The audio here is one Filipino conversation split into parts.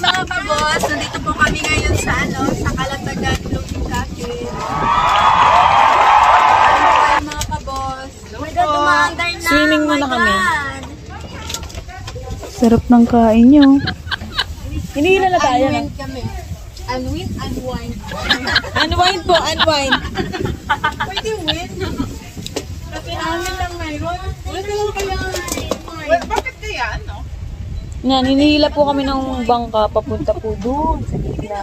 boss, nandito po kami ngayon sa ano, sa Kalatagan Floating. Ano kayo mga kaboss? Hello po. Swimming muna kami. Sarap ng kain nyo. Hinihila na tayo. Unwind kami. Unwind, unwind. Unwind po, unwind. Pwede win. Kasi amin lang mayroon. Wala lang kaya well, Bakit kaya, ano? Yan, hinihila po kami ng bangka papunta po doon sa gitna.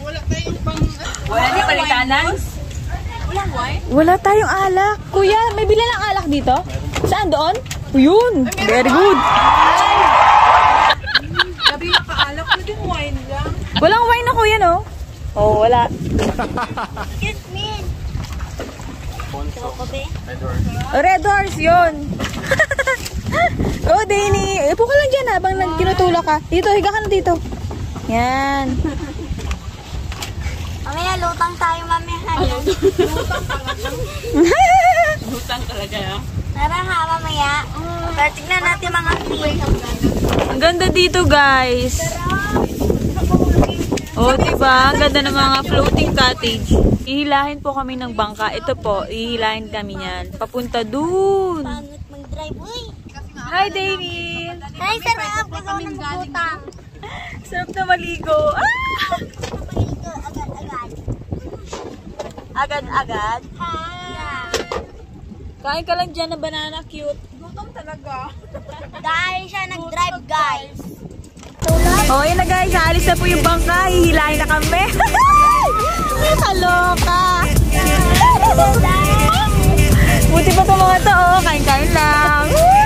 Wala tayong pang... Wala ni palitanan? Walang wine? Wala tayong alak. Kuya, may bila ng alak dito? Saan doon? Yun. Very good. Gabi nakaalak, pwede wine lang. Walang wine na kuya, no? Oo, oh, wala. Excuse me. Oh, Red Horse, yun. oh, Danny. Upo ka lang dyan habang tinutulak ka. Dito, higa ka na dito. Yan. Mamaya lutang tayo mamaya. Lutang talaga, ah. Tara ha, mamaya. Pero tignan natin mga fish. Ang ganda dito, guys. Oh, diba? Ang ganda ng mga floating cottage. Ihilahin po kami ng bangka. Ito po, ihilahin kami yan. Papunta dun. Pangit mag-drive. Uy! Hi, Davy! Ay, sarap. Ikaw na magbutang. Sarap na maligo. Ah! Pagaligo agad-agad. Agad-agad. Ha! Kain ka lang dyan ng banana cute. Gutom talaga. Dahil siya nag-drive, guys. Oh, yun na guys. Alis na po yung bangka. Hihilahin na kami. Kaloka. Buti pa itong mga to. Oh. Kain-kain lang. Bye!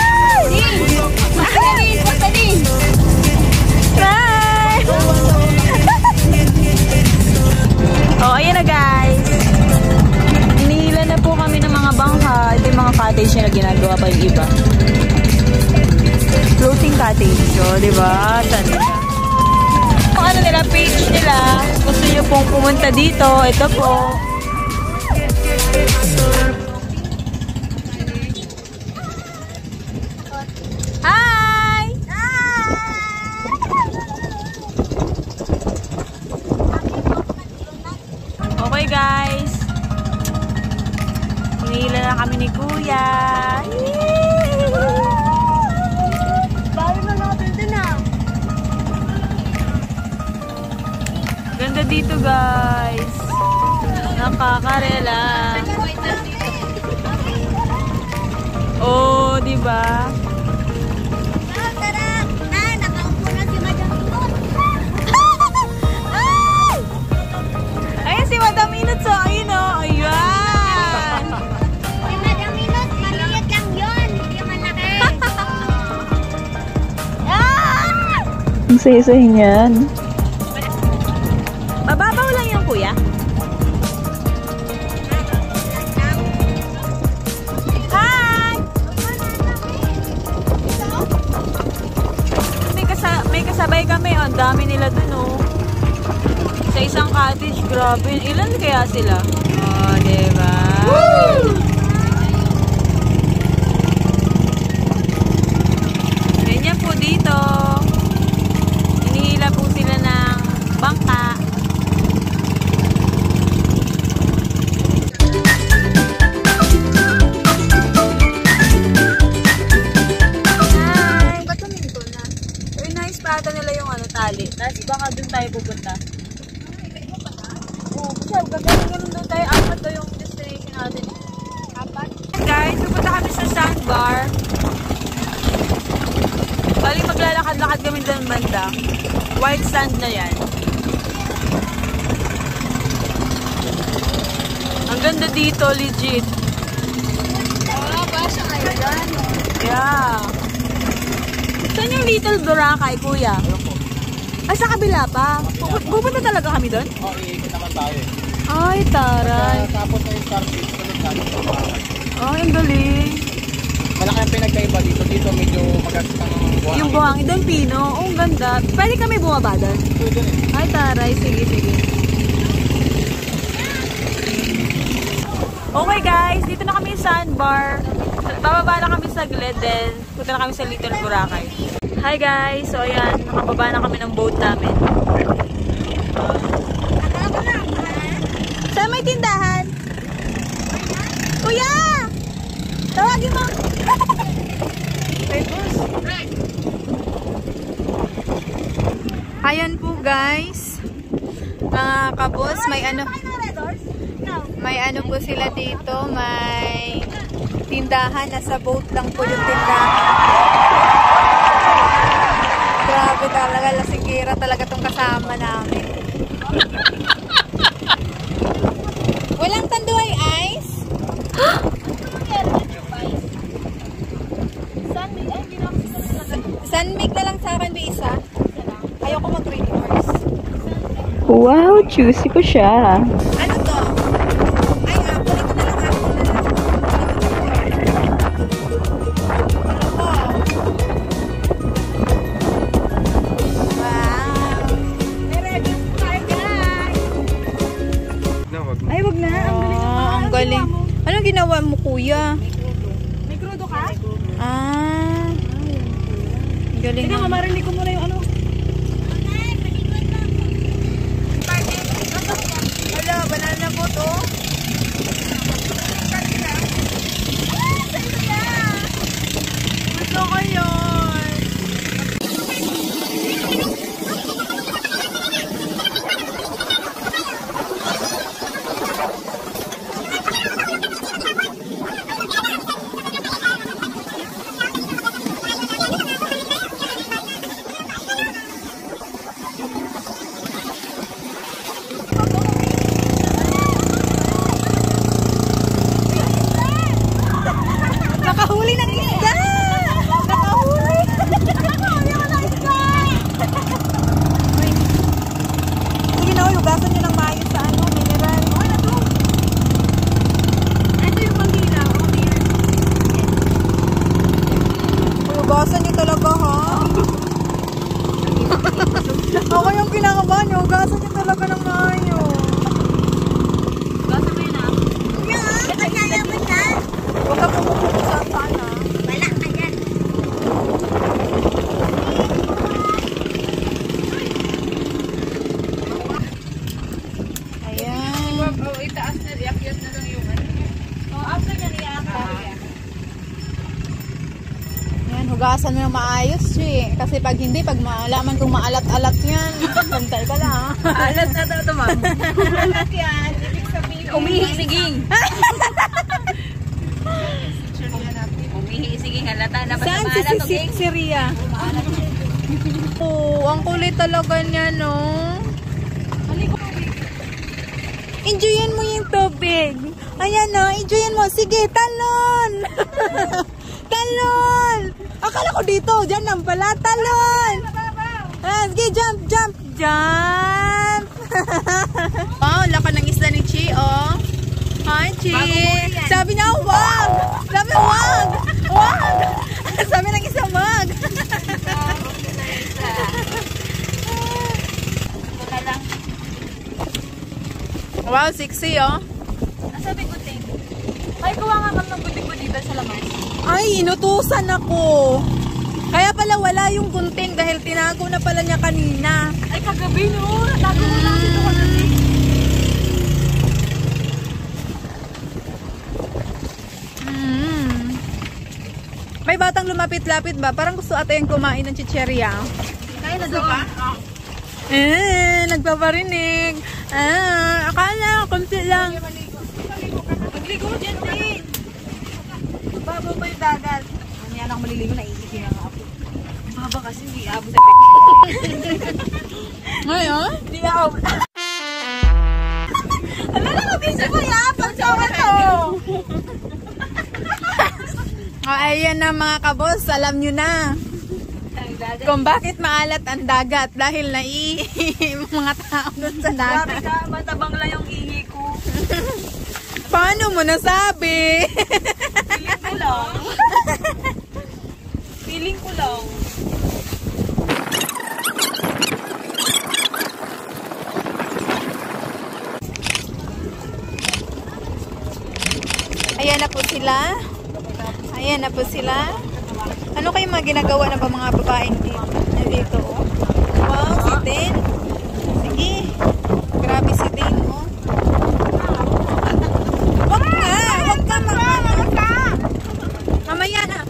oh, ayan na guys. Hinihila na po kami ng mga bangka. Ito yung mga cottage na ginagawa pa yung iba. Floating cottage. So, di ba? Saan? Kung ano nila, page nila. Gusto nyo pong pumunta dito. Ito po. Kami ni Kuya. Bawi mo natin din ah. Ganda dito guys. Nakakarelax. Oh, di ba? Ang sayo-sayo niyan. Mababaw lang yung kuya. Hi! May, kasa may kasabay kami. oh. Ang dami nila dun oh. Sa isang cottage. Grabe. Ilan kaya sila? Oh, diba? Ganyan tayo pupunta. Oo, kasi gagawin ganun doon tayo. Apat daw yung destination natin. Apat? Guys, pupunta kami sa sandbar. Bali maglalakad-lakad kami doon banda. White sand na yan. Ang ganda dito, legit. Ah, basa kayo dyan. Yeah. Saan yung Little Boracay, kuya? Ay, sa kabila pa. Pupu- Pupunta talaga kami doon? Oo, iikot naman tayo eh. Ay, taray. Tapos na yung Starfish, sunod natin sa Boracay. Ay, ang galing. Malaki ang pinagkaiba dito. Dito medyo magagit ang buwan. Yung buhangin doon, Pino. Oh, ang ganda. Pwede kami bumaba doon? Pwede rin. Ay, taray. Sige, sige. Okay guys, dito na kami sa sandbar. Bababa na kami sa Gled then punta na kami sa Little Boracay. Hi guys! So ayan, nakababa na kami ng boat namin. Saan may tindahan? Kuya! Tawagin mo! Ayan po guys. Mga kabos, may ano may ano po sila dito, may tindahan, nasa boat lang po yung tindahan. Talaga tong kasama namin. Walang tanduay ice? Sunmig na lang sa akin, may isa. Ayoko mag-reverse. Wow, juicy po siya. Marinig ko muna yung ano. Hala, banana po to. Gusto ko yun. Nakahuli ng isda! Nakahuli! Nakahuli ako ng isda! Uy. Sige na, hugasan nyo ng maayos sa ano, mineral. Ano to? Ito yung manghila. Hugasan nyo talaga, ha? Ako yung kinakabahan nyo, hugasan nyo talaga ng maayos. Gasa mo yun ah. Kuya, kaya mo na. Huwag ka pumupukusan sana. Wala ka dyan. Ayan. Oh, itaas na, iakyat na lang yung ano. Oh, after niya niya Yan, hugasan mo ng maayos, Chi. Kasi pag hindi, pag maalaman kung maalat-alat yan, bantay ka lang. Alat na ito, ma'am. Alat yan. Ibig sabihin. Umihi, siging. Picture niya natin. Umihi, siging. Halata na ba Saan si, si, si, si Ria? Oo, ang kulit talaga niya, no? Enjoyin mo yung tubig. Ayan, no? Enjoyin mo. Sige, talon! talon! Akala ko dito. Diyan lang pala. Talon! Ah, sige, jump, jump, jump! wow, laka ng isla ni Chi, oh. Hi, Chi. Sabi niya, wag! Sabi, wag! Wag! Sabi ng isa, wag! wow, sexy, oh. Nasabi ko, ting. Ay, kuha nga ma'am ng dito sa lamas. Ay, inutusan ako. Kaya pala wala yung gunting dahil tinago na pala niya kanina. Ay, kagabi no. Natago mo lang dito kagabi. Mm. May batang lumapit-lapit ba? Parang gusto ata yung kumain ng chicheria. Kaya na doon. Eh, nagpaparinig. Ah, akala, konti lang. Magligo dyan din. Babaw pa yung dagat. Ano yan ako maliligo, naiisip na nga ako. Baba kasi hindi abo sa Ngayon? Hindi ako. Alala ko din siya ba yan? Pagsawa to. Oh, ayan na mga kabos, alam nyo na. Kung bakit maalat ang dagat dahil nai mga tao doon sa Grabe dagat. ka, matabang lang yung ihi ko. Paano mo nasabi? Feeling ko lang. Feeling ko lang. Ayan na po sila. Ayan na po sila. Ano kayo mga ginagawa ng mga babaeng dito? Dito, oh. Wow, si Den. Sige. Grabe si Den, oh. Huwag ka! Huwag ka, mama! Huwag ka! Mamaya na.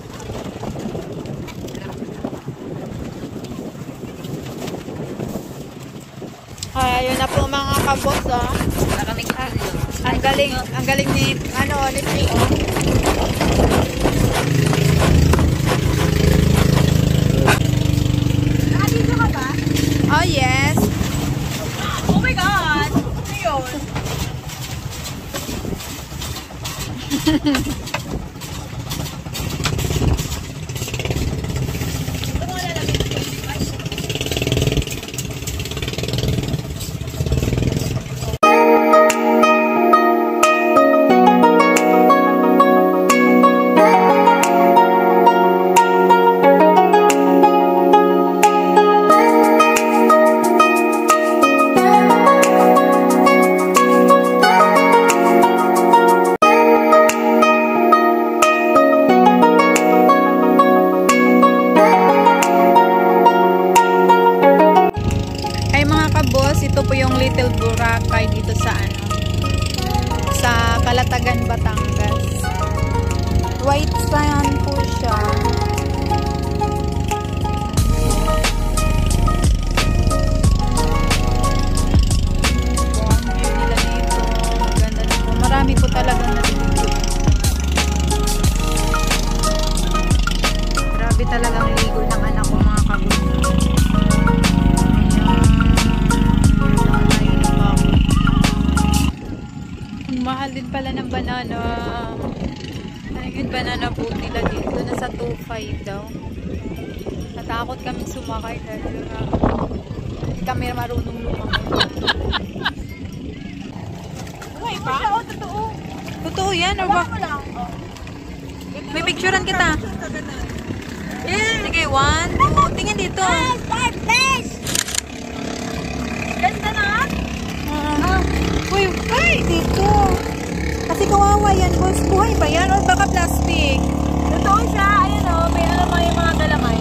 Ay, ayun na po mga oh. Ang galing, ang galing ni, ano, ni Tio. Nakadito ka ba? Oh, yes. Oh my God! Ano yun? Grabe talagang ligo ng anak ko mga. Ang mahal din pala ng banana. Ano yung banana boat nila dito? Nasa 2.5 daw. Natakot kami sumakay dahil nga hindi kami marunong lumakay. Buhay pa? Oo, totoo. Totoo yan or ba? May picturean kita. Sige, one, two, tingin dito. Ganda na. Ah. Uy, ay, dito. Kasi kawawa yan, boss. Buhay ba yan or baka plastic? Totoo siya. Ayan o, may ano pa yung mga galamay.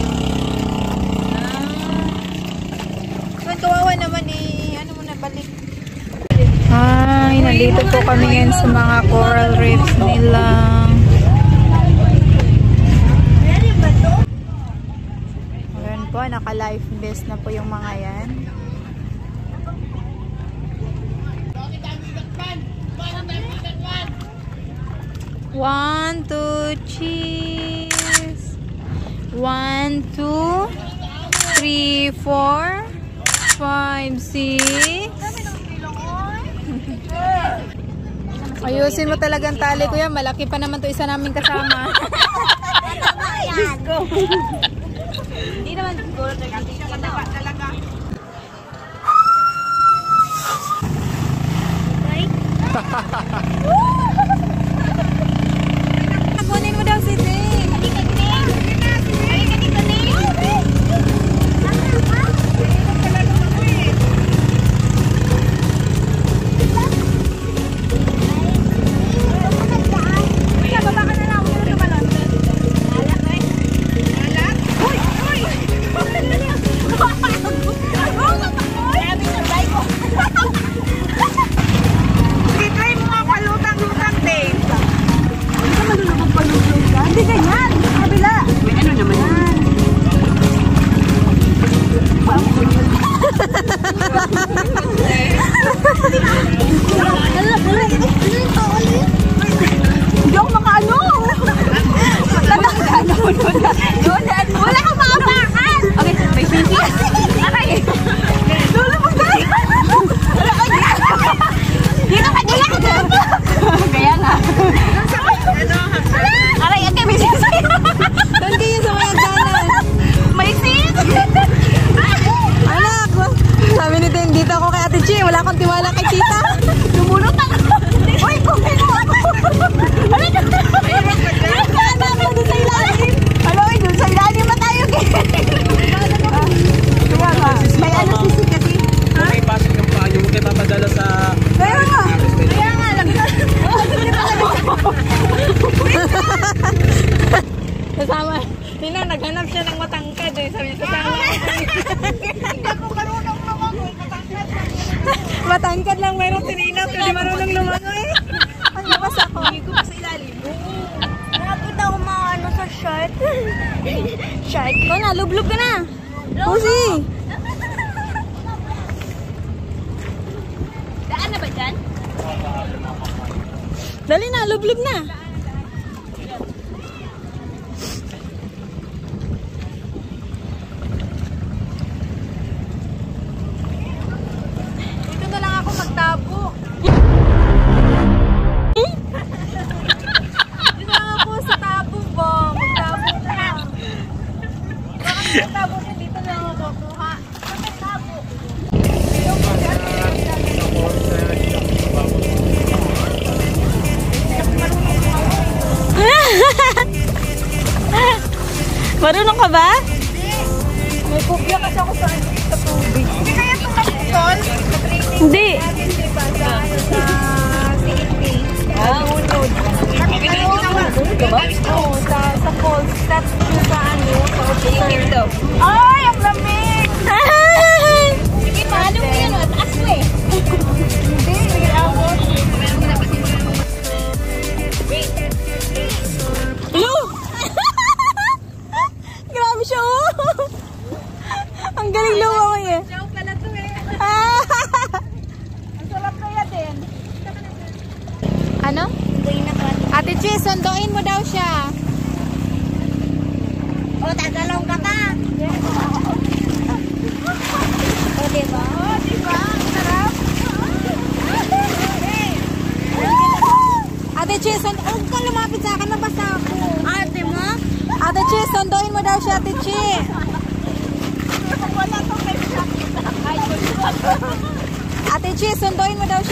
Kung kawawa naman eh, ano mo na balik. Ay, nandito po kami ngayon sa mga coral reefs nila. Ayan po, naka-life vest na po yung mga yan. One, two, cheese. One, two, three, four, five, six. Ayusin mo talagang tali, kuya. Malaki pa naman to isa namin kasama. Hindi naman siguro nagkikita na. talaga. Kunin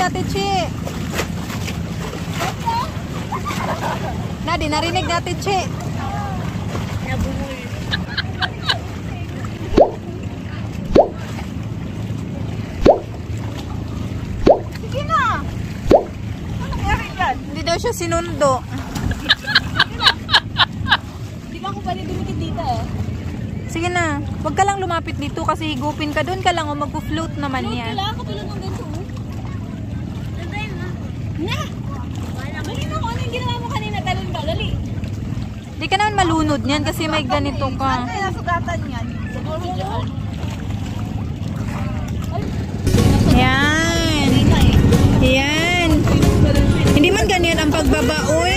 Ate Chi. Nadi, narinig ni Ate Chi. Nabungol. Sige na. Ano nangyari dyan? Hindi daw siya sinundo. Hindi ba ako pwede dumikit dito eh? Sige na. Huwag ka lang lumapit dito kasi higupin ka. Doon ka lang o mag-float naman Float yan. Float ka lang. Kapulog na! Malino ko yung ginawa mo kanina, talon ka, lali. Di naman malunod niyan kasi may ganito ka. Ano kaya sugatan yan? Siguro dyan. Yan. Yan. Hindi man ganyan ang pagbabaoy. Eh.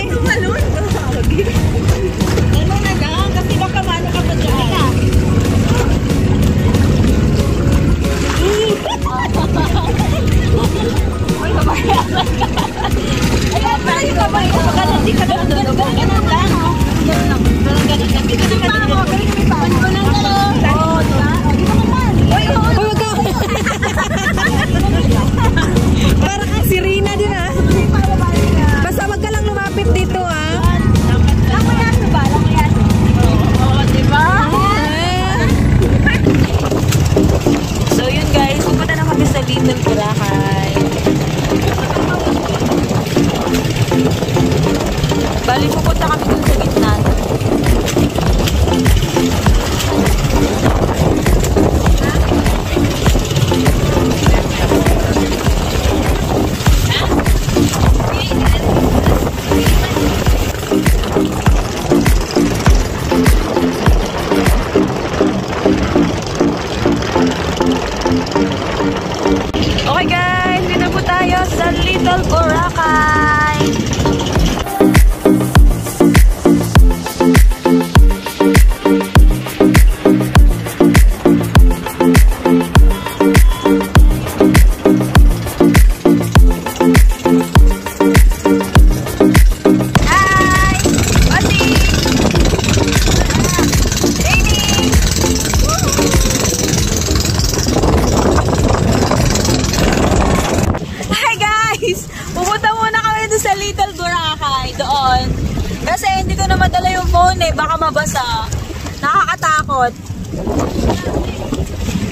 ikot.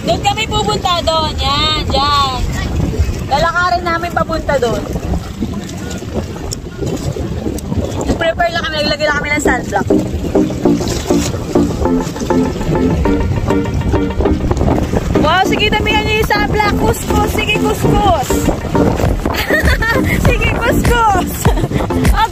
Doon kami pupunta doon. Yan, dyan. Lalakarin namin papunta doon. Prepare lang kami. Naglagay lang kami ng sunblock. Wow, sige damihan niyo yung sunblock. Kuskus, sige kuskus. sige kuskus. okay.